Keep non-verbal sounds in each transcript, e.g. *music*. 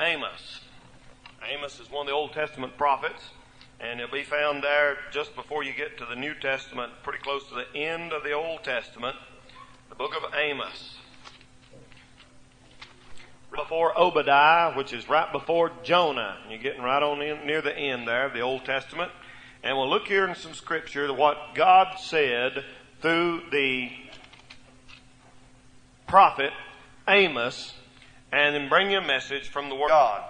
Amos. Amos is one of the Old Testament prophets, and it'll be found there just before you get to the New Testament, pretty close to the end of the Old Testament, the book of Amos. Before Obadiah, which is right before Jonah. You're getting right on in, near the end there of the Old Testament. And we'll look here in some scripture to what God said through the prophet Amos and then bring you a message from the Word of God.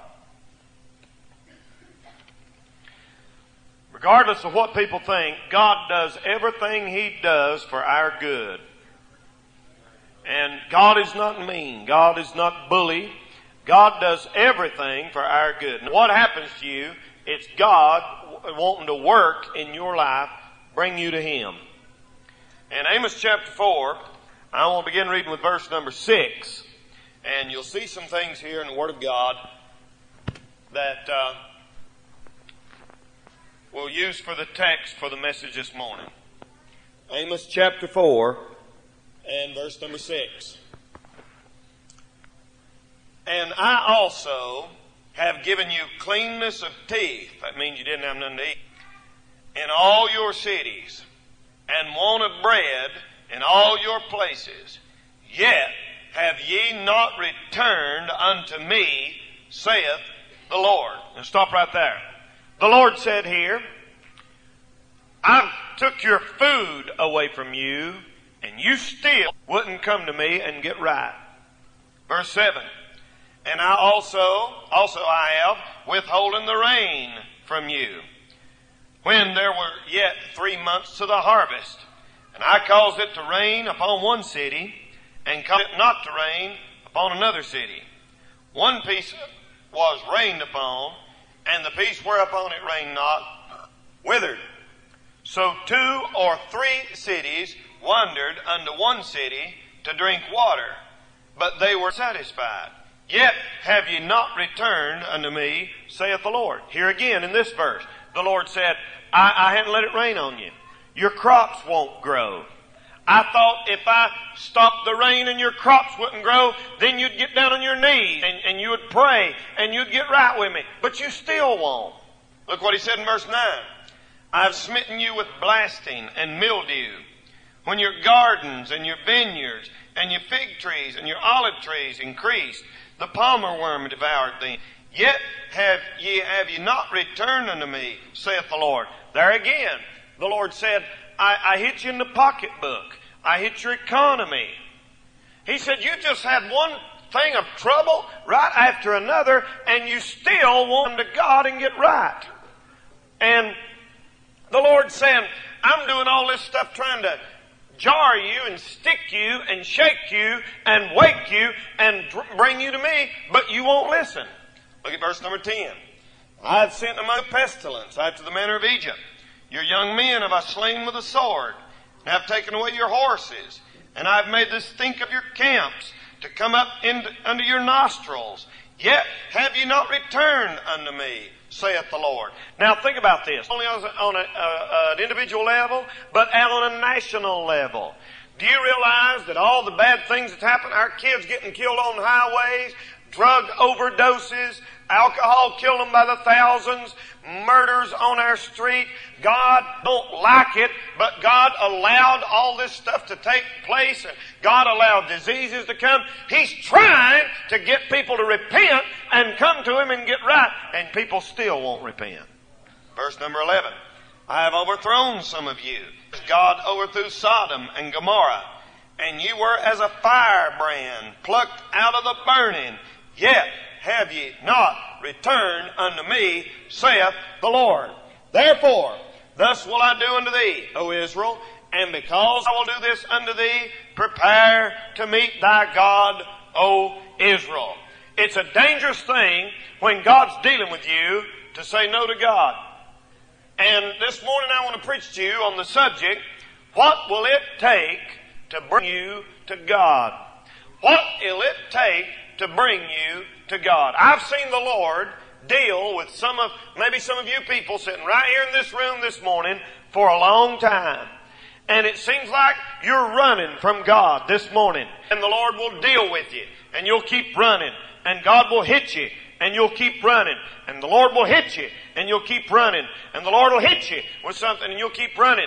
Regardless of what people think, God does everything He does for our good. And God is not mean. God is not bully. God does everything for our good. And what happens to you, it's God wanting to work in your life, bring you to Him. In Amos chapter 4, I want to begin reading with verse number 6. And you'll see some things here in the Word of God that uh, we'll use for the text for the message this morning. Amos chapter 4 and verse number 6. And I also have given you cleanness of teeth. That means you didn't have nothing to eat. In all your cities, and want of bread in all your places. Yet have ye not returned unto me, saith the Lord. Now stop right there. The Lord said here, I took your food away from you, and you still wouldn't come to me and get right. Verse 7. And I also, also I have withholden the rain from you, when there were yet three months to the harvest. And I caused it to rain upon one city, and it not to rain upon another city. One piece was rained upon, and the piece whereupon it rained not withered. So two or three cities wandered unto one city to drink water, but they were satisfied. Yet have ye not returned unto me, saith the Lord. Here again in this verse, the Lord said, I, I hadn't let it rain on you. Your crops won't grow. I thought if I stopped the rain and your crops wouldn't grow, then you'd get down on your knees and, and you would pray and you'd get right with me. But you still won't. Look what he said in verse 9. I've smitten you with blasting and mildew. When your gardens and your vineyards and your fig trees and your olive trees increased, the palmerworm devoured them. Yet have ye, have ye not returned unto me, saith the Lord. There again, the Lord said, I, I hit you in the pocketbook. I hit your economy. He said, you just had one thing of trouble right after another, and you still want to God and get right. And the Lord saying, I'm doing all this stuff trying to jar you and stick you and shake you and wake you and bring you to me, but you won't listen. Look at verse number 10. I have sent among pestilence after the manner of Egypt. Your young men have I slain with a sword, and have taken away your horses, and I have made this stink of your camps to come up into, under your nostrils. Yet have ye not returned unto me, saith the Lord. Now think about this. Only on, on a, an individual level, but on a national level. Do you realize that all the bad things that's happened, our kids getting killed on highways, drug overdoses, alcohol killed them by the thousands, murders on our street. God don't like it, but God allowed all this stuff to take place and God allowed diseases to come. He's trying to get people to repent and come to Him and get right, and people still won't repent. Verse number 11. I have overthrown some of you. God overthrew Sodom and Gomorrah, and you were as a firebrand plucked out of the burning. Yet have ye not returned unto me, saith the Lord. Therefore, thus will I do unto thee, O Israel, and because I will do this unto thee, prepare to meet thy God, O Israel. It's a dangerous thing when God's dealing with you to say no to God. And this morning I want to preach to you on the subject, what will it take to bring you to God? What will it take to bring you to God? I've seen the Lord deal with some of, maybe some of you people sitting right here in this room this morning for a long time. and it seems like you're running from God this morning, and the Lord will deal with you, and you'll keep running, and God will hit you, and you'll keep running, and the Lord will hit you, and you'll keep running, and the Lord will hit you with something, and you'll keep running.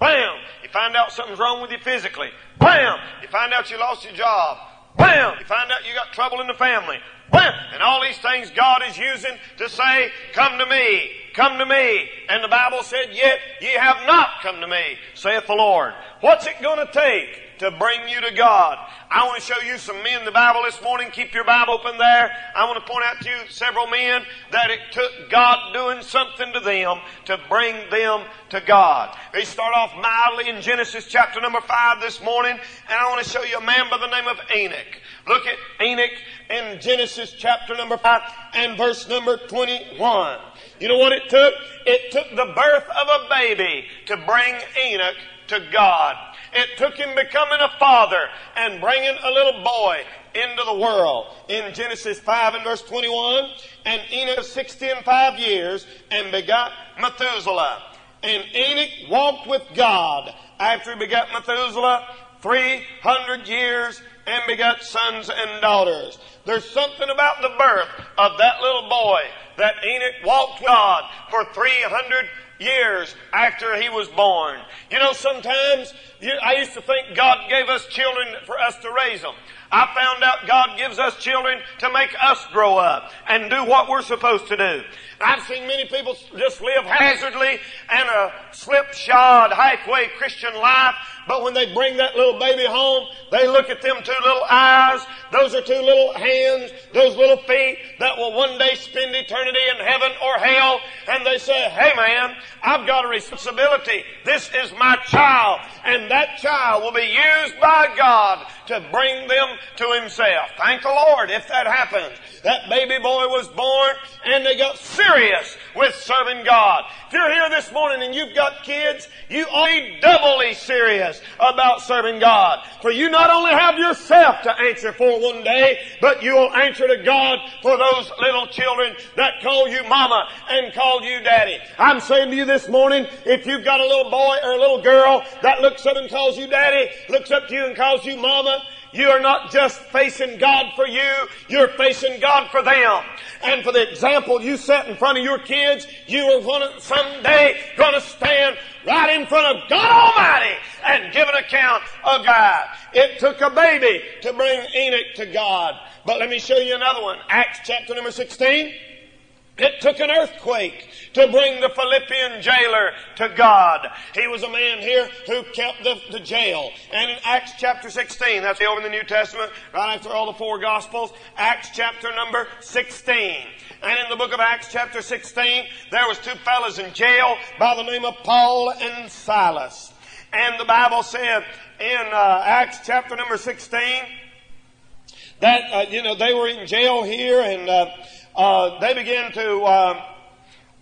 Bam! You find out something's wrong with you physically. Bam! You find out you lost your job. Bam! You find out you got trouble in the family. And all these things God is using to say, come to me, come to me. And the Bible said, yet ye have not come to me, saith the Lord. What's it gonna take? To bring you to God. I want to show you some men in the Bible this morning. Keep your Bible open there. I want to point out to you several men that it took God doing something to them to bring them to God. They start off mildly in Genesis chapter number five this morning, and I want to show you a man by the name of Enoch. Look at Enoch in Genesis chapter number five and verse number 21. You know what it took? It took the birth of a baby to bring Enoch to God. It took him becoming a father and bringing a little boy into the world. In Genesis 5 and verse 21, and Enoch 60 and 5 years and begot Methuselah. And Enoch walked with God after he begot Methuselah 300 years and begot sons and daughters. There's something about the birth of that little boy that Enoch walked with God for 300 years after he was born. You know, sometimes I used to think God gave us children for us to raise them. I found out God gives us children to make us grow up and do what we're supposed to do. I've seen many people just live haphazardly and a slipshod, halfway Christian life but when they bring that little baby home, they look at them two little eyes. Those are two little hands, those little feet that will one day spend eternity in heaven or hell. And they say, hey man, I've got a responsibility. This is my child. And that child will be used by God to bring them to himself. Thank the Lord if that happens. That baby boy was born and they got serious with serving God. If you're here this morning and you've got kids, you ought to be doubly serious about serving God. For you not only have yourself to answer for one day, but you'll answer to God for those little children that call you mama and call you daddy. I'm saying to you this morning, if you've got a little boy or a little girl that looks up and calls you daddy, looks up to you and calls you mama, you are not just facing God for you, you're facing God for them. And for the example you set in front of your kids, you are gonna, someday to stand right in front of God Almighty and give an account of God. It took a baby to bring Enoch to God. But let me show you another one. Acts chapter number 16. It took an earthquake to bring the Philippian jailer to God. He was a man here who kept the, the jail. And in Acts chapter 16, that's over in the New Testament, right after all the four Gospels, Acts chapter number 16. And in the book of Acts chapter 16, there was two fellows in jail by the name of Paul and Silas. And the Bible said in uh, Acts chapter number 16 that, uh, you know, they were in jail here and uh, uh, they began to uh,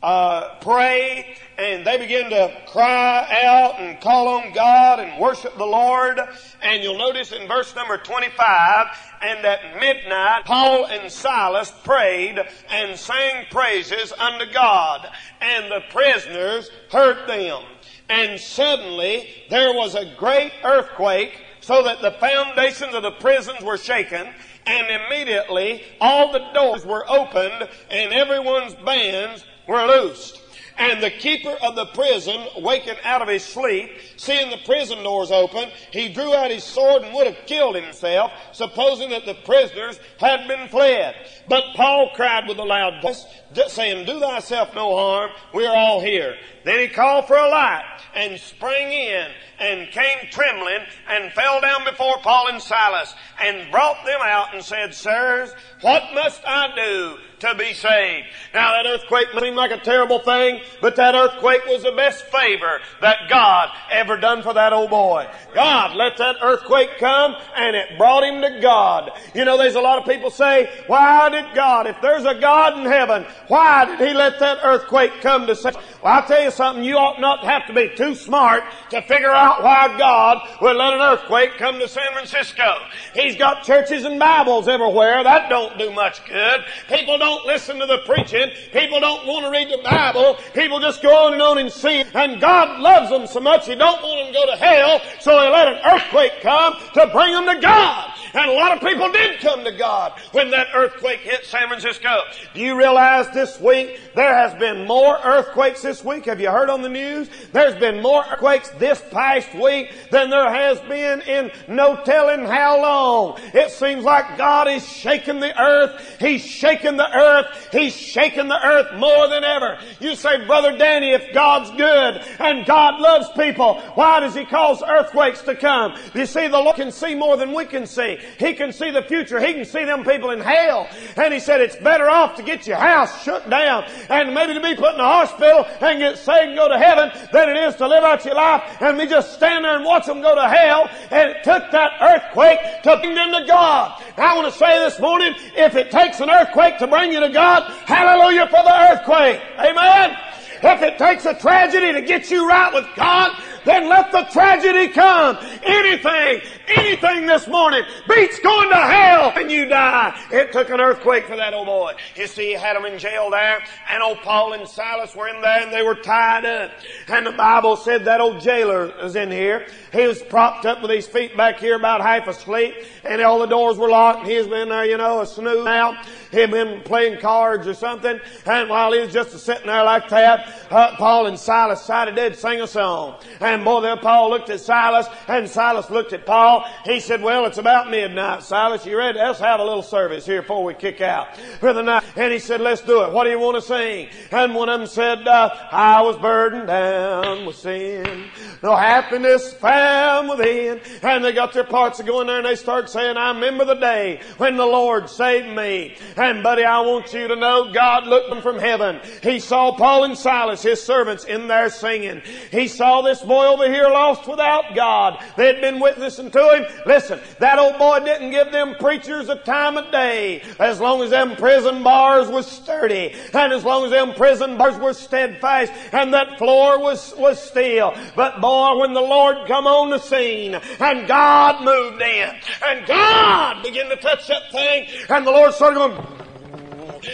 uh, pray and they begin to cry out and call on God and worship the Lord. And you'll notice in verse number 25, and at midnight, Paul and Silas prayed and sang praises unto God, and the prisoners heard them. And suddenly there was a great earthquake, so that the foundations of the prisons were shaken, and immediately all the doors were opened and everyone's bands were loosed. And the keeper of the prison, waking out of his sleep, seeing the prison doors open, he drew out his sword and would have killed himself, supposing that the prisoners had been fled. But Paul cried with a loud voice, saying, Do thyself no harm, we are all here. Then he called for a light and sprang in and came trembling and fell down before Paul and Silas and brought them out and said, Sirs, what must I do to be saved? Now that earthquake seemed like a terrible thing, but that earthquake was the best favor that God ever done for that old boy. God let that earthquake come and it brought him to God. You know, there's a lot of people say, why did God, if there's a God in heaven, why did He let that earthquake come to save? Well, I'll tell you something, you ought not have to be too smart to figure out why God would let an earthquake come to San Francisco. He's got churches and Bibles everywhere. That don't do much good. People don't listen to the preaching. People don't want to read the Bible. People just go on and on and sin. And God loves them so much He don't want them to go to hell, so He let an earthquake come to bring them to God. And a lot of people did come to God when that earthquake hit San Francisco. Do you realize this week there has been more earthquakes this week? Have you heard on the news? There's been more earthquakes this past week than there has been in no telling how long. It seems like God is shaking the earth. He's shaking the earth. He's shaking the earth more than ever. You say, Brother Danny, if God's good and God loves people, why does He cause earthquakes to come? You see, the Lord can see more than we can see. He can see the future. He can see them people in hell. And he said it's better off to get your house shut down and maybe to be put in a hospital and get saved and go to heaven than it is to live out your life and me just stand there and watch them go to hell. And it took that earthquake to bring them to God. I want to say this morning, if it takes an earthquake to bring you to God, hallelujah for the earthquake. Amen. If it takes a tragedy to get you right with God, then let the tragedy come. Anything, anything this morning beats going to hell and you die. It took an earthquake for that old boy. You see, he had them in jail there, and old Paul and Silas were in there and they were tied up. And the Bible said that old jailer was in here. He was propped up with his feet back here about half asleep, and all the doors were locked, and he's been there, you know, a snooze out. He'd been playing cards or something, and while he was just sitting there like that, uh, Paul and Silas decided they'd sing a song. And boy, there Paul looked at Silas, and Silas looked at Paul. He said, well, it's about midnight, Silas. You ready? Let's have a little service here before we kick out for the night. And he said, let's do it. What do you want to sing? And one of them said, uh, I was burdened down with sin. No happiness found within. And they got their parts to go in there and they start saying, I remember the day when the Lord saved me. And buddy, I want you to know God looked from heaven. He saw Paul and Silas, his servants, in there singing. He saw this boy over here lost without God. They had been witnessing to him. Listen, that old boy didn't give them preachers a time of day as long as them prison bars was sturdy and as long as them prison bars were steadfast and that floor was, was steel. But boy, when the Lord come on the scene and God moved in and God began to touch that thing and the Lord started going,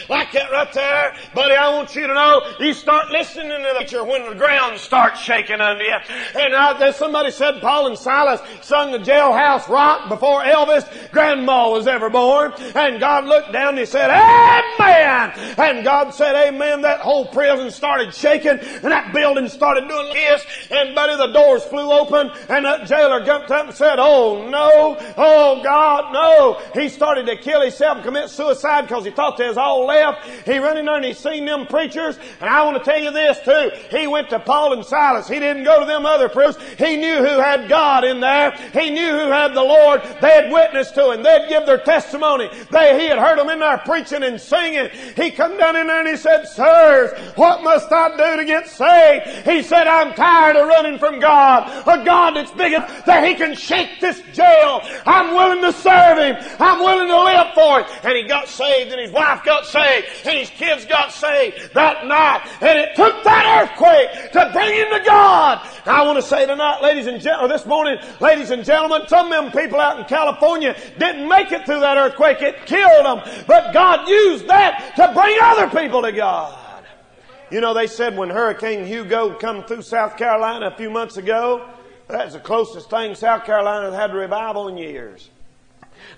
like that right there. Buddy, I want you to know, you start listening to the preacher when the ground starts shaking under you. And I, somebody said Paul and Silas sung the jailhouse rock before Elvis Grandma was ever born. And God looked down and he said, Amen! And God said, Amen. That whole prison started shaking and that building started doing this. And buddy, the doors flew open and that jailer jumped up and said, Oh no! Oh God, no! He started to kill himself and commit suicide because he thought there was all left. He run in there and he seen them preachers. And I want to tell you this too. He went to Paul and Silas. He didn't go to them other preachers. He knew who had God in there. He knew who had the Lord. They had witnessed to him. They'd give their testimony. They, he had heard them in there preaching and singing. He come down in there and he said, Sirs, what must I do to get saved? He said, I'm tired of running from God. A God that's big enough that he can shake this jail. I'm willing to serve him. I'm willing to live for him. And he got saved and his wife got saved and his kids got saved that night. And it took that earthquake to bring him to God. I want to say tonight, ladies and gentlemen, this morning, ladies and gentlemen, some of them people out in California didn't make it through that earthquake. It killed them. But God used that to bring other people to God. You know, they said when Hurricane Hugo come through South Carolina a few months ago, that's the closest thing South Carolina had to revival in years.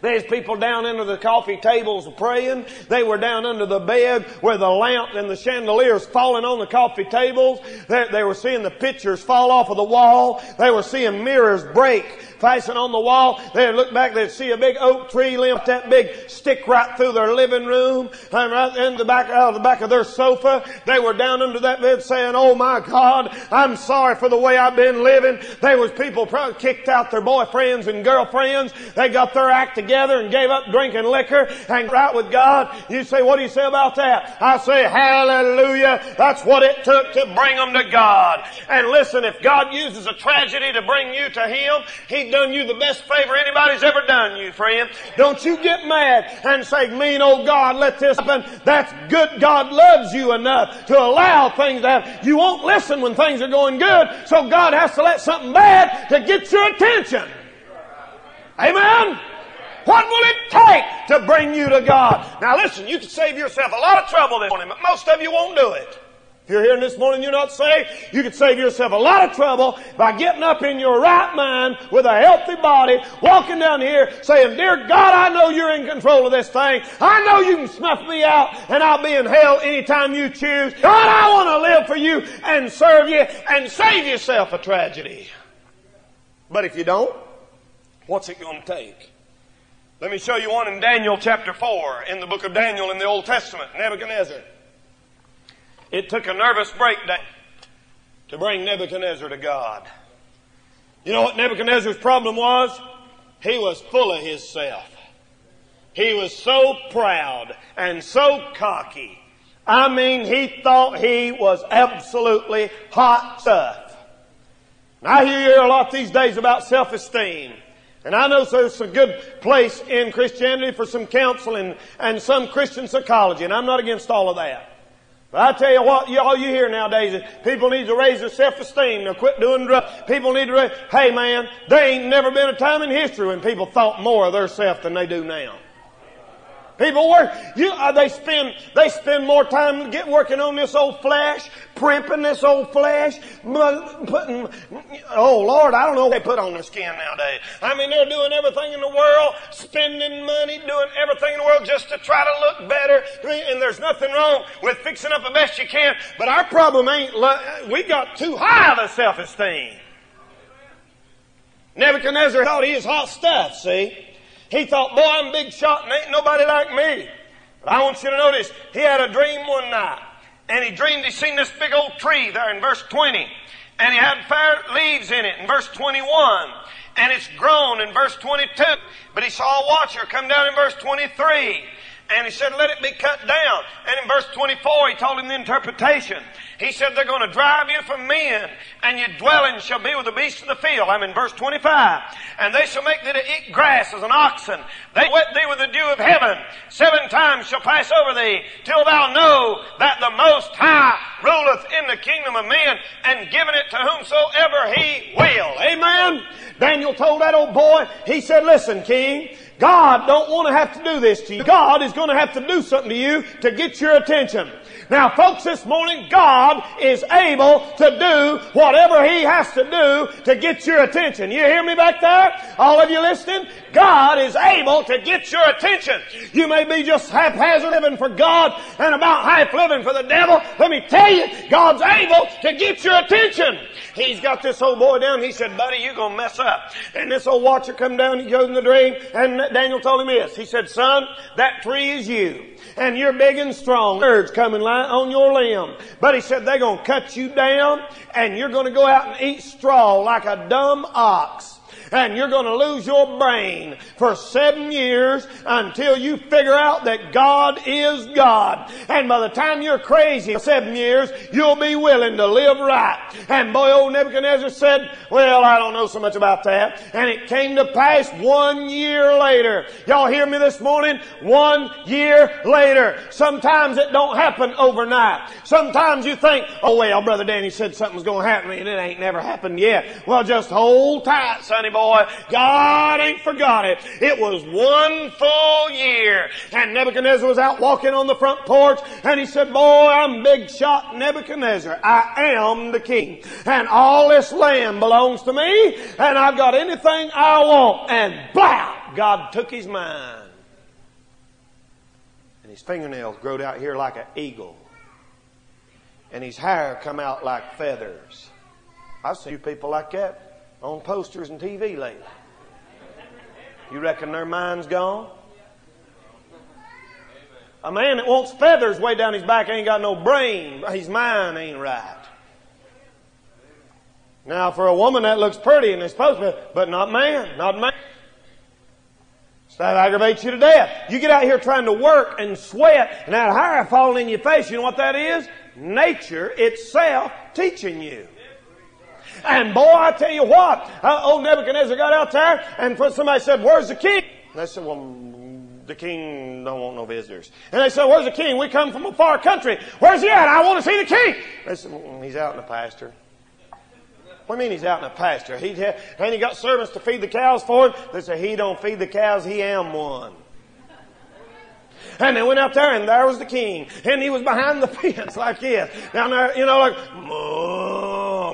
There's people down under the coffee tables praying. They were down under the bed where the lamp and the chandeliers falling on the coffee tables. They, they were seeing the pictures fall off of the wall. They were seeing mirrors break fastened on the wall. They'd look back, they'd see a big oak tree limp that big stick right through their living room and right in the back, out of the back of their sofa. They were down under that bed saying, Oh my God, I'm sorry for the way I've been living. There was people probably kicked out their boyfriends and girlfriends. They got their act together and gave up drinking liquor and right with God. You say, what do you say about that? I say, hallelujah. That's what it took to bring them to God. And listen, if God uses a tragedy to bring you to Him, He done you the best favor anybody's ever done you, friend. Don't you get mad and say, mean old God, let this happen. That's good. God loves you enough to allow things to happen. You won't listen when things are going good, so God has to let something bad to get your attention. Amen? What will it take to bring you to God? Now listen, you can save yourself a lot of trouble this morning, but most of you won't do it. If you're here this morning, you're not saved, you could save yourself a lot of trouble by getting up in your right mind with a healthy body, walking down here saying, Dear God, I know you're in control of this thing. I know you can snuff me out and I'll be in hell anytime you choose. God, I want to live for you and serve you and save yourself a tragedy. But if you don't, what's it going to take? Let me show you one in Daniel chapter 4 in the book of Daniel in the Old Testament, Nebuchadnezzar. It took a nervous breakdown to bring Nebuchadnezzar to God. You know what Nebuchadnezzar's problem was? He was full of himself. He was so proud and so cocky. I mean, he thought he was absolutely hot stuff. And I hear a lot these days about self-esteem. And I know there's a good place in Christianity for some counseling and some Christian psychology, and I'm not against all of that. But I tell you what, all you hear nowadays is people need to raise their self-esteem. They'll quit doing drugs. People need to raise, hey man, there ain't never been a time in history when people thought more of their self than they do now. People work. You, uh, they spend they spend more time get working on this old flesh, primping this old flesh, putting. Oh Lord, I don't know what they put on their skin nowadays. I mean, they're doing everything in the world, spending money, doing everything in the world just to try to look better. And there's nothing wrong with fixing up the best you can. But our problem ain't we got too high of a self-esteem. Nebuchadnezzar thought he was hot stuff. See. He thought, boy, I'm big shot and ain't nobody like me. But I want you to notice, he had a dream one night. And he dreamed he seen this big old tree there in verse 20. And he had fair leaves in it in verse 21. And it's grown in verse 22. But he saw a watcher come down in verse 23. And he said, let it be cut down. And in verse 24, he told him the interpretation. He said, they're going to drive you from men, and your dwelling shall be with the beasts of the field. I'm in verse 25. And they shall make thee to eat grass as an oxen. They wet thee with the dew of heaven. Seven times shall pass over thee, till thou know that the Most High ruleth in the kingdom of men, and giveth it to whomsoever he will. Amen? Daniel told that old boy, he said, listen, king, God don't want to have to do this to you. God is going to have to do something to you to get your attention. Now folks, this morning, God is able to do whatever He has to do to get your attention. You hear me back there? All of you listening? God is able to get your attention. You may be just haphazard living for God and about half living for the devil. Let me tell you, God's able to get your attention. He's got this old boy down. He said, buddy, you're going to mess up. And this old watcher come down. He goes in the dream. And Daniel told him this. He said, son, that tree is you. And you're big and strong. Birds coming on your limb. But he said, they're going to cut you down and you're going to go out and eat straw like a dumb ox and you're going to lose your brain for seven years until you figure out that God is God. And by the time you're crazy seven years, you'll be willing to live right. And boy, old Nebuchadnezzar said, well, I don't know so much about that. And it came to pass one year later. Y'all hear me this morning? One year later. Sometimes it don't happen overnight. Sometimes you think, oh well, Brother Danny said something's going to happen and it ain't never happened yet. Well, just hold tight, sonny boy God ain't forgot it. It was one full year. And Nebuchadnezzar was out walking on the front porch and he said, boy, I'm big shot Nebuchadnezzar. I am the king. And all this land belongs to me and I've got anything I want. And blah! God took his mind. And his fingernails growed out here like an eagle. And his hair come out like feathers. I've seen people like that on posters and TV lately. You reckon their mind's gone? A man that wants feathers way down his back ain't got no brain. His mind ain't right. Now, for a woman that looks pretty and is supposed to, but not man, not man. So that aggravates you to death. You get out here trying to work and sweat and that hair falling in your face. You know what that is? Nature itself teaching you. And boy, I tell you what, uh, old Nebuchadnezzar got out there and somebody said, where's the king? And they said, well, the king don't want no visitors. And they said, where's the king? We come from a far country. Where's he at? I want to see the king. They said, well, he's out in the pasture. What do you mean he's out in the pasture? He and he got servants to feed the cows for him. They said he don't feed the cows, he am one. And they went out there and there was the king. And he was behind the fence *laughs* like this. Down there, you know, like,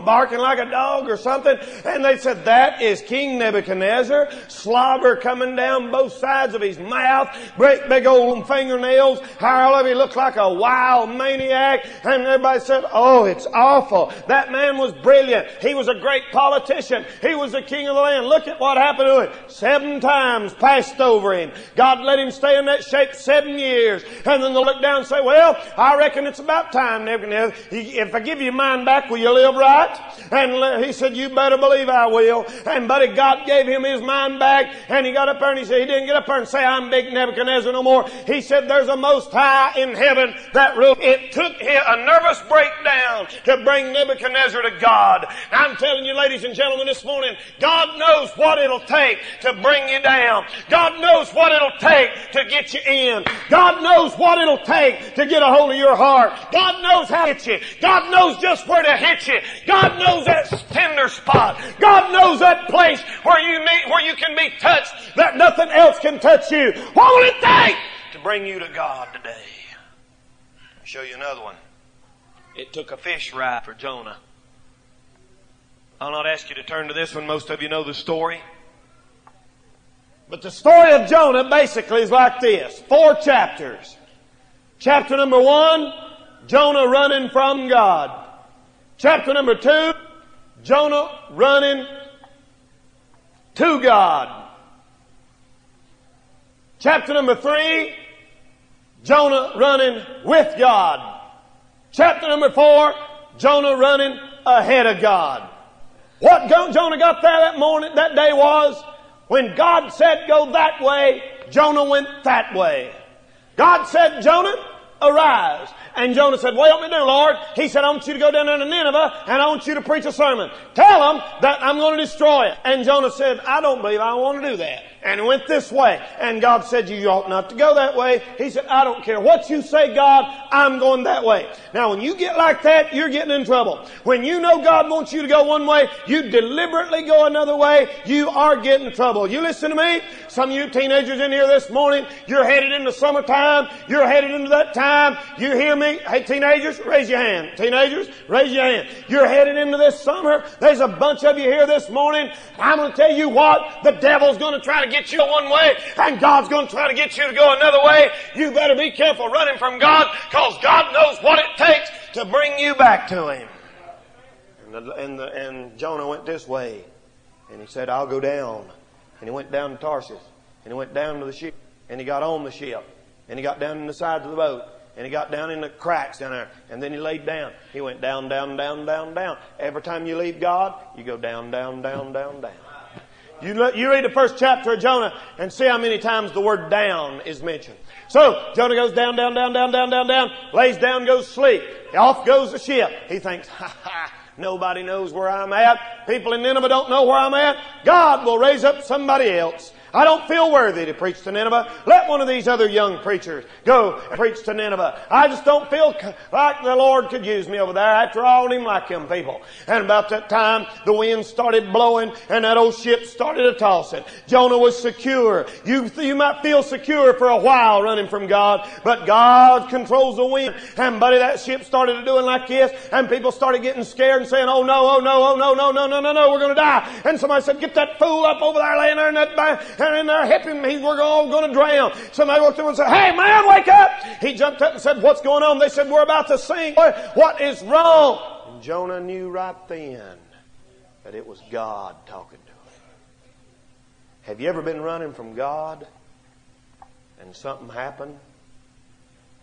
barking like a dog or something. And they said, that is King Nebuchadnezzar. Slobber coming down both sides of his mouth. Great big old fingernails. All of he looked like a wild maniac. And everybody said, oh, it's awful. That man was brilliant. He was a great politician. He was the king of the land. Look at what happened to him. Seven times passed over him. God let him stay in that shape seven years. And then they'll look down and say, well, I reckon it's about time, Nebuchadnezzar. If I give you mine back, will you live right? And he said, you better believe I will. And buddy, God gave him his mind back. And he got up there and he said, he didn't get up there and say, I'm big Nebuchadnezzar no more. He said, there's a most high in heaven that rule. It took him a nervous breakdown to bring Nebuchadnezzar to God. I'm telling you, ladies and gentlemen, this morning, God knows what it'll take to bring you down. God knows what it'll take to get you in. God knows what it'll take to get a hold of your heart. God knows how to hit you. God knows just where to hit you. God knows that tender spot. God knows that place where you need, where you can be touched that nothing else can touch you. What will it take to bring you to God today? I'll show you another one. It took a fish ride for Jonah. I'll not ask you to turn to this one. Most of you know the story. But the story of Jonah basically is like this. Four chapters. Chapter number one, Jonah running from God. Chapter number two, Jonah running to God. Chapter number three, Jonah running with God. Chapter number four, Jonah running ahead of God. What Jonah got there that morning, that day was, when God said go that way, Jonah went that way. God said, Jonah, arise. And Jonah said, what help me do, Lord? He said, I want you to go down there to Nineveh and I want you to preach a sermon. Tell them that I'm going to destroy it. And Jonah said, I don't believe I want to do that and went this way. And God said, you ought not to go that way. He said, I don't care what you say, God, I'm going that way. Now when you get like that, you're getting in trouble. When you know God wants you to go one way, you deliberately go another way, you are getting in trouble. You listen to me? Some of you teenagers in here this morning, you're headed into summertime, you're headed into that time, you hear me? Hey teenagers, raise your hand. Teenagers, raise your hand. You're headed into this summer, there's a bunch of you here this morning, I'm gonna tell you what, the devil's gonna try to get you one way and God's going to try to get you to go another way. You better be careful running from God because God knows what it takes to bring you back to Him. And, the, and, the, and Jonah went this way and he said, I'll go down. And he went down to Tarsus and he went down to the ship and he got on the ship and he got down in the sides of the boat and he got down in the cracks down there and then he laid down. He went down, down, down, down, down. Every time you leave God, you go down, down, down, down, down. You, look, you read the first chapter of Jonah and see how many times the word down is mentioned. So, Jonah goes down, down, down, down, down, down, down, lays down, goes sleep. Off goes the ship. He thinks, ha ha, nobody knows where I'm at. People in Nineveh don't know where I'm at. God will raise up somebody else. I don't feel worthy to preach to Nineveh. Let one of these other young preachers go preach to Nineveh. I just don't feel like the Lord could use me over there. After all, I don't even like them people. And about that time, the wind started blowing and that old ship started to tossing. Jonah was secure. You, you might feel secure for a while running from God, but God controls the wind. And buddy, that ship started doing like this and people started getting scared and saying, oh no, oh no, oh no, no, no, no, no, no, we're going to die. And somebody said, get that fool up over there laying there in that bank and in there helping me. We're all going to drown. Somebody walked in and said, Hey man, wake up. He jumped up and said, What's going on? They said, We're about to sink. What is wrong? And Jonah knew right then that it was God talking to him. Have you ever been running from God and something happened?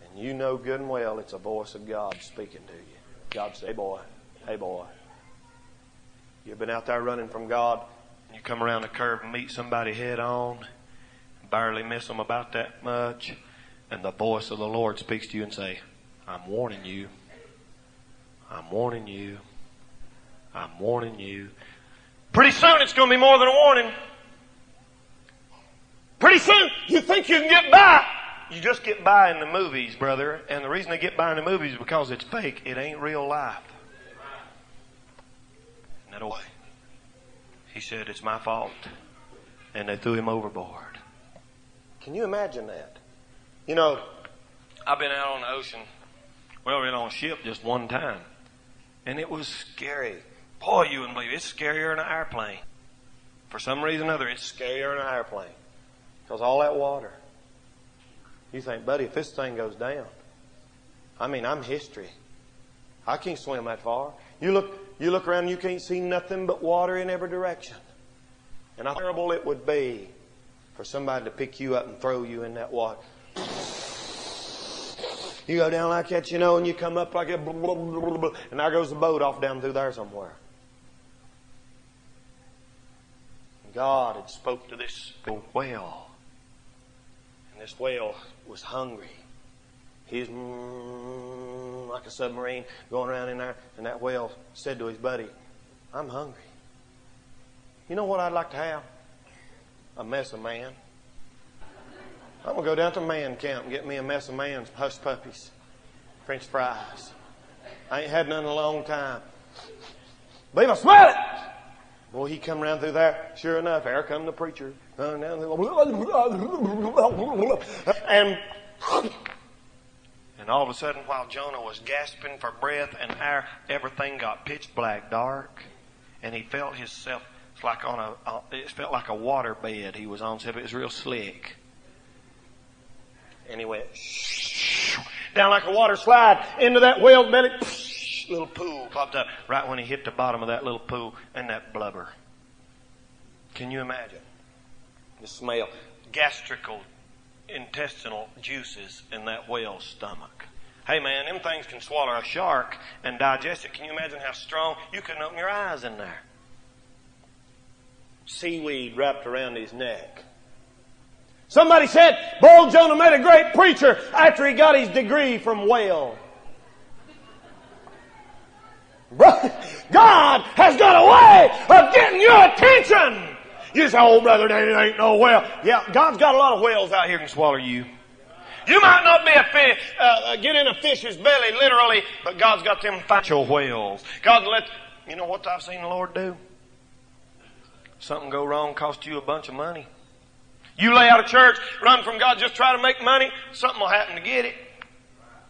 And you know good and well it's a voice of God speaking to you. God say, Hey boy, hey boy. You've been out there running from God you come around a curve and meet somebody head on, barely miss them about that much, and the voice of the Lord speaks to you and say, I'm warning you. I'm warning you. I'm warning you. Pretty soon it's going to be more than a warning. Pretty soon you think you can get by. You just get by in the movies, brother. And the reason they get by in the movies is because it's fake. It ain't real life. Isn't that way? He said, It's my fault. And they threw him overboard. Can you imagine that? You know, I've been out on the ocean, well, been on a ship just one time, and it was scary. Boy, you wouldn't believe it. It's scarier than an airplane. For some reason or other, it's scarier than an airplane. Because all that water. You think, buddy, if this thing goes down, I mean, I'm history. I can't swim that far. You look, you look around, you can't see nothing but water in every direction. And how terrible it would be for somebody to pick you up and throw you in that water. You go down like that, you know, and you come up like that, and there goes the boat off down through there somewhere. God had spoke to this whale, and this whale was hungry. He's like a submarine going around in there, and that whale said to his buddy, "I'm hungry. You know what I'd like to have? A mess of man." I'm going to go down to man camp and get me a mess of man's hush puppies, French fries. I ain't had none in a long time. Believe I smell it. Boy, he come around through there. Sure enough, there come the preacher. And, and all of a sudden, while Jonah was gasping for breath and air, everything got pitch black, dark, and he felt himself like on a. It felt like a water bed he was on. So it was real slick and he went *laughs* down like a water slide into that whale's belly. *laughs* Little pool popped up right when he hit the bottom of that little pool and that blubber. Can you imagine the smell? Gastrical, intestinal juices in that whale's stomach. Hey man, them things can swallow a shark and digest it. Can you imagine how strong? You couldn't open your eyes in there. Seaweed wrapped around his neck. Somebody said, Boy, Jonah made a great preacher after he got his degree from Whale. God has got a way of getting your attention. You say, oh brother, there ain't no whale. Yeah, God's got a lot of whales out here can swallow you. You might not be a fish, uh, uh, get in a fish's belly literally, but God's got them financial whales. God let, you know what I've seen the Lord do? Something go wrong, cost you a bunch of money. You lay out of church, run from God, just try to make money, something will happen to get it.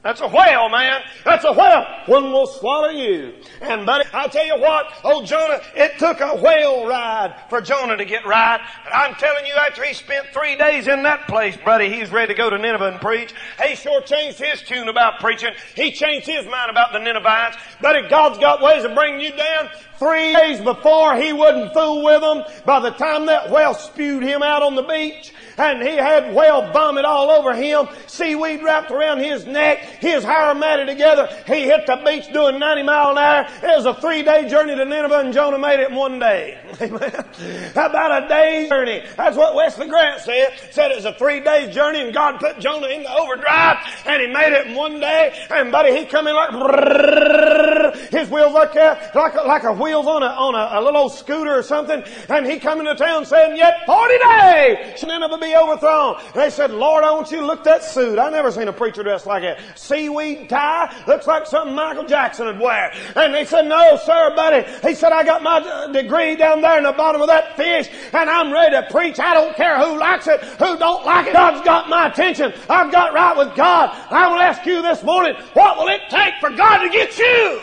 That's a whale, man. That's a whale. One will swallow you. And buddy, I'll tell you what, old Jonah, it took a whale ride for Jonah to get right. And I'm telling you, after he spent three days in that place, buddy, he's ready to go to Nineveh and preach. He sure changed his tune about preaching. He changed his mind about the Ninevites. Buddy, God's got ways of bringing you down. Three days before, he wouldn't fool with them. By the time that whale spewed him out on the beach, and he had whale vomit all over him, seaweed wrapped around his neck, his hair matted together. He hit the beach doing 90 mile an hour. It was a three day journey to Nineveh and Jonah made it in one day. *laughs* Amen. About a day's journey. That's what Wesley Grant said. Said it was a three day journey and God put Jonah in the overdrive and he made it in one day. And buddy, he come in like *laughs* his wheels like like a, like a wheels on a on a, a little old scooter or something. And he come into town saying, "Yet forty days shall Nineveh be overthrown." And they said, "Lord, I want you to look that suit. I never seen a preacher dressed like that. Seaweed tie looks like something Michael Jackson would wear." And they said, "No, sir, buddy." He said, "I got my uh, degree down there in the bottom of that fish, and I'm ready to preach. I don't care who likes it, who don't like it. God's got my attention. I've got right with God. I will ask you this morning, what will it take for God to get you?"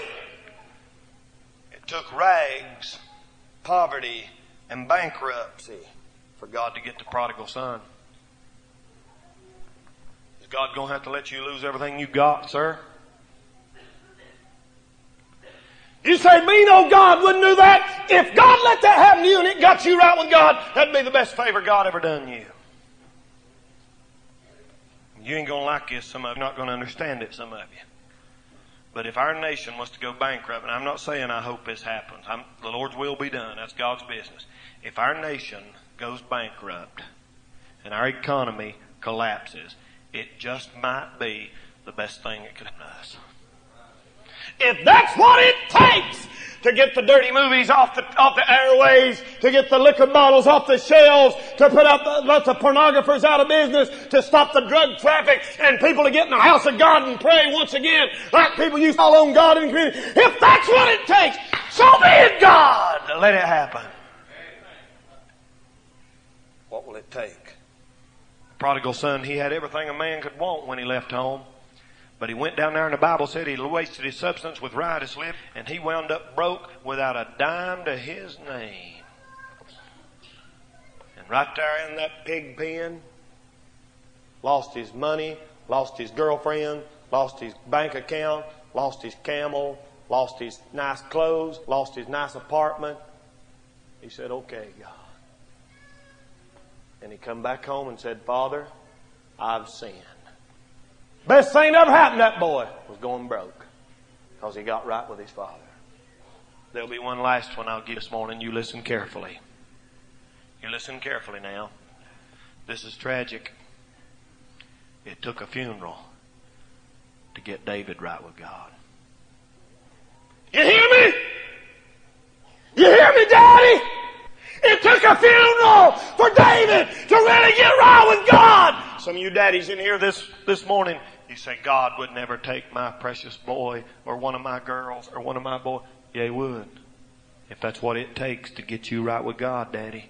Took rags, poverty, and bankruptcy for God to get the prodigal son. Is God going to have to let you lose everything you got, sir? You say, me no God wouldn't do that. If God let that happen to you and it got you right with God, that'd be the best favor God ever done you. You ain't gonna like this, some of you not gonna understand it, some of you. But if our nation was to go bankrupt, and I'm not saying I hope this happens, I'm, the Lord's will be done, that's God's business. If our nation goes bankrupt and our economy collapses, it just might be the best thing that could happen to us. If that's what it takes to get the dirty movies off the, off the airways, to get the liquor bottles off the shelves, to put out the, let the pornographers out of business, to stop the drug traffic, and people to get in the house of God and pray once again, like people used to call on God in the community. If that's what it takes, so be it, God. Let it happen. What will it take Prodigal son, he had everything a man could want when he left home. But he went down there and the Bible said he wasted his substance with riotous living and he wound up broke without a dime to his name. And right there in that pig pen, lost his money, lost his girlfriend, lost his bank account, lost his camel, lost his nice clothes, lost his nice apartment. He said, okay, God. And he come back home and said, Father, I've sinned. Best thing that ever happened to that boy was going broke because he got right with his father. There'll be one last one I'll give this morning. You listen carefully. You listen carefully now. This is tragic. It took a funeral to get David right with God. You hear me? You hear me, Daddy? It took a funeral for David to really get right with God. Some of you daddies in here this, this morning, you say, God would never take my precious boy or one of my girls or one of my boys. Yeah, he would. If that's what it takes to get you right with God, Daddy.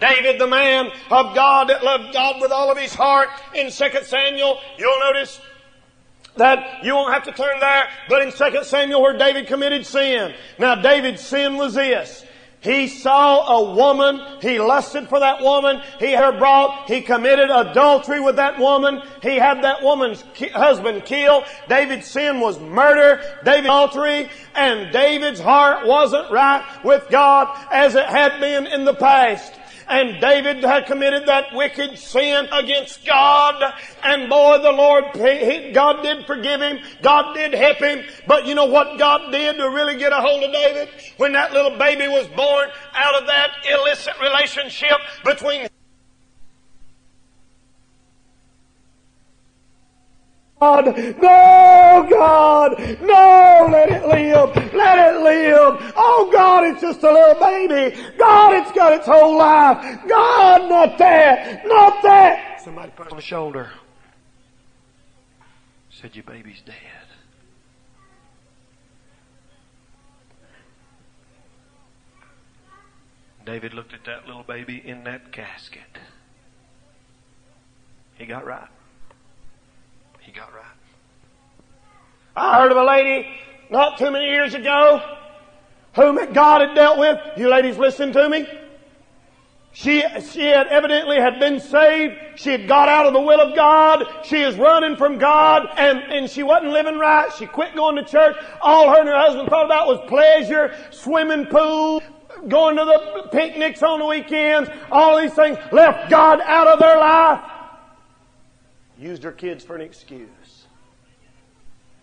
David, the man of God that loved God with all of his heart in 2 Samuel, you'll notice that you won't have to turn there, but in 2 Samuel where David committed sin. Now David's sin was this. He saw a woman. He lusted for that woman. He had her brought. He committed adultery with that woman. He had that woman's ki- husband killed. David's sin was murder. David's adultery. And David's heart wasn't right with God as it had been in the past. And David had committed that wicked sin against God. And boy, the Lord, God did forgive him. God did help him. But you know what God did to really get a hold of David? When that little baby was born out of that illicit relationship between God. No, God. No, let it live. Let it live. Oh, God, it's just a little baby. God, it's got its whole life. God, not that. Not that. Somebody put on the shoulder. Said, your baby's dead. David looked at that little baby in that casket. He got right. He got right. I heard of a lady not too many years ago whom God had dealt with. You ladies listen to me. She, she had evidently had been saved. She had got out of the will of God. She is running from God and, and she wasn't living right. She quit going to church. All her and her husband thought about was pleasure, swimming pool, going to the picnics on the weekends, all these things. Left God out of their life used her kids for an excuse.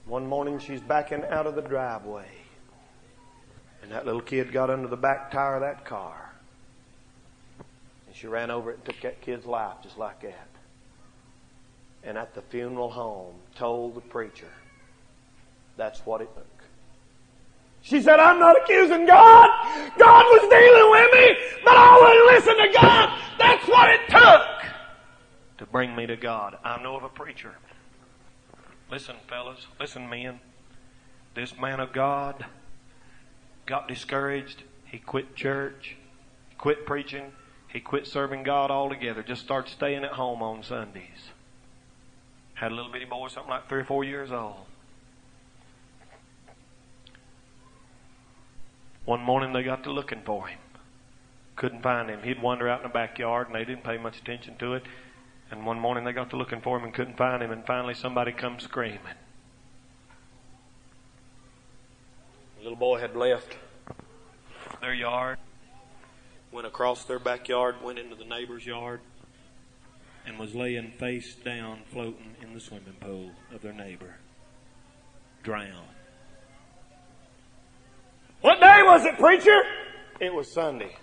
One morning she's backing out of the driveway. And that little kid got under the back tire of that car. And she ran over it and took that kid's life just like that. And at the funeral home told the preacher that's what it took. She said, I'm not accusing God. God was dealing with me, but I wouldn't listen to God. That's what it took to bring me to God. I know of a preacher. Listen, fellas, listen, men. This man of God got discouraged. He quit church, quit preaching, he quit serving God altogether. Just started staying at home on Sundays. Had a little bitty boy, something like three or four years old. One morning they got to looking for him. Couldn't find him. He'd wander out in the backyard and they didn't pay much attention to it. And one morning they got to looking for him and couldn't find him, and finally somebody come screaming. The little boy had left their yard, went across their backyard, went into the neighbor's yard, and was laying face down, floating in the swimming pool of their neighbor, drowned. What day was it, preacher? It was Sunday.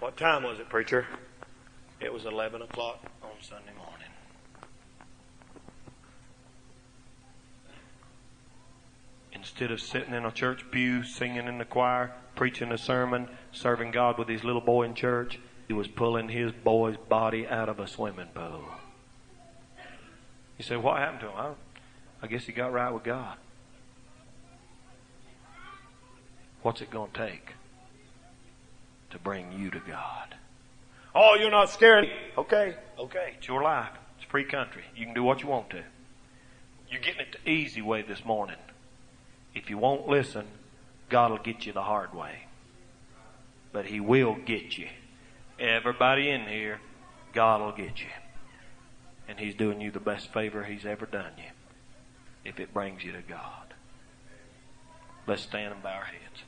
What time was it, preacher? It was 11 o'clock on Sunday morning. Instead of sitting in a church pew, singing in the choir, preaching a sermon, serving God with his little boy in church, he was pulling his boy's body out of a swimming pool. You say, what happened to him? I, I guess he got right with God. What's it going to take to bring you to God? Oh, you're not scared. Okay, okay. It's your life. It's free country. You can do what you want to. You're getting it the easy way this morning. If you won't listen, God will get you the hard way. But He will get you. Everybody in here, God will get you. And He's doing you the best favor He's ever done you. If it brings you to God. Let's stand and bow our heads.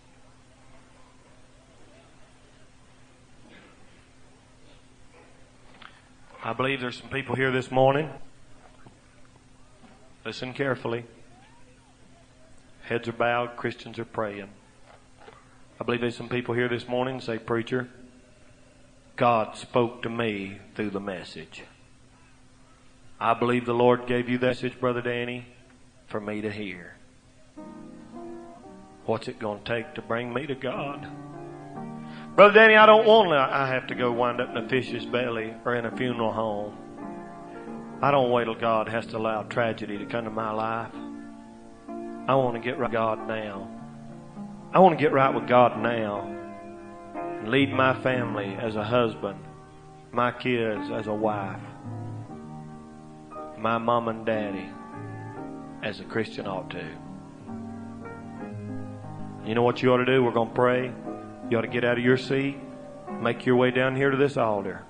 I believe there's some people here this morning. Listen carefully. Heads are bowed, Christians are praying. I believe there's some people here this morning say, Preacher, God spoke to me through the message. I believe the Lord gave you that message, Brother Danny, for me to hear. What's it going to take to bring me to God? Brother Danny, I don't want to. I have to go wind up in a fish's belly or in a funeral home. I don't wait till God has to allow tragedy to come to my life. I want to get right with God now. I want to get right with God now and lead my family as a husband, my kids as a wife, my mom and daddy as a Christian ought to. You know what you ought to do? We're going to pray. You ought to get out of your seat, make your way down here to this altar,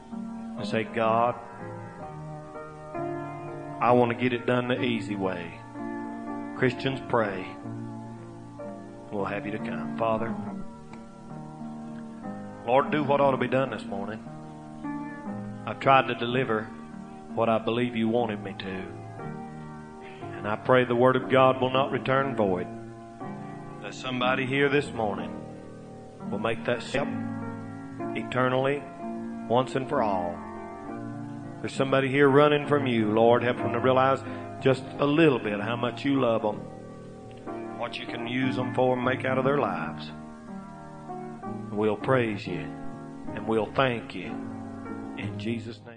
and say, God, I want to get it done the easy way. Christians, pray. We'll have you to come. Father, Lord, do what ought to be done this morning. I've tried to deliver what I believe you wanted me to. And I pray the Word of God will not return void. That somebody here this morning will make that step eternally, once and for all. There's somebody here running from you. Lord, help them to realize just a little bit how much you love them, what you can use them for and make out of their lives. We'll praise you and we'll thank you in Jesus' name.